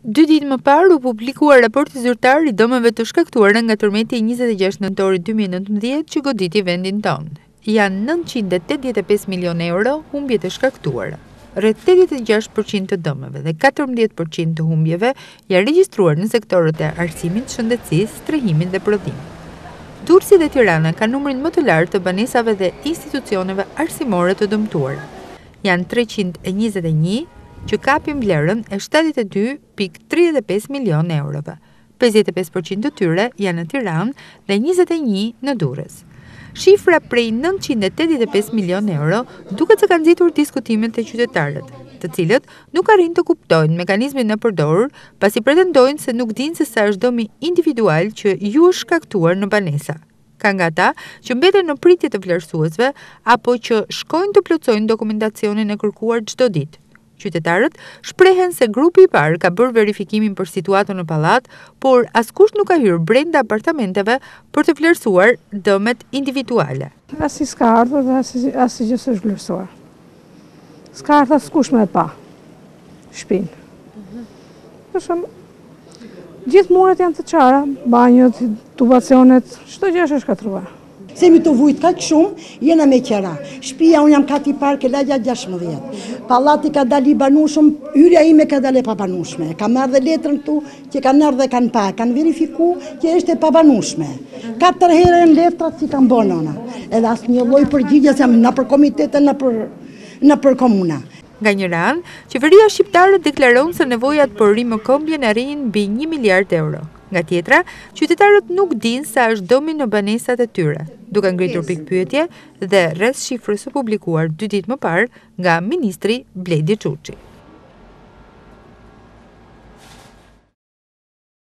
Dy ditë më parë u publikua raporti zyrtar i dëmeve të shkaktuara nga tërmeti i 26 nëntorit 2019 që goditi vendin tonë. Janë 985 milionë euro humbjet e shkaktuara. Rreth 86% të dëmeve dhe 14% të humbjeve janë regjistruar në sektorët e arsimit, shëndetësisë, strehimit dhe prodhimit. Durrësi dhe Tirana kanë numrin më të lartë të banesave dhe institucioneve arsimore të dëmtuara. janë treqind e njëzet e një, që kapin vlerën e shtatëdhjetë e dy pikë tridhjetë e pesë milionë eurove. Pesëdhjetë e pesë për qind të tyre janë në Tiranë dhe njëzet e një në Durrës. Shifra prej nëntëqind e tetëdhjetë e pesë milionë euro duket se ka nxitur diskutimet te qytetarët, të cilët nuk arrijnë të kuptojnë mekanizmin e përdorur, pasi pretendojnë se nuk dinë se sa është dëmi individual që ju është shkaktuar në banesa. ka nga ata që mbeten në pritje të vlerësuesve apo që shkojnë të plotësojnë dokumentacionin e kërkuar çdo ditë. Qytetarët shprehen se grupi i parë ka bërë verifikimin për situatën në pallat, por askush nuk ka hyrë brenda apartamenteve për të vlerësuar dëmet individuale. Asnjë s'ka ardhur dhe asgjë s'është vlerësuar. S'ka ardhë askush me e pa shpin. Përshëm, gjithë muret janë të çara, banjot, tubacionet, çdo gjë është shkatrru. Jemi tu vujt kaq shumë, jena me qera. Shpia, unë jam kati i parë, ke lagja 16. Pallati ka dal i banushëm, hyrja ime ka dal e pabanushme. E kam marrë dhe letrën këtu, që kanë ardhë dhe kanë pa, kanë verifiku që është e pabanushme. Katër herë janë letrat që kam bo nëna, edhe asnjë lloj përgjigje, se jam nëpër komitete, nëpër komuna. Nga njëra anë, qeveria shqiptare deklaron se nevojat për rimëkëmbjen arrijnë mbi një miliard euro. Nga tjetra, qytetarët nuk dinë sa është dëmi në banesat e tyre, duke ngritur pikëpyetje dhe rreth shifrës së publikuar dy ditë më parë nga ministri Bledi Çuçi.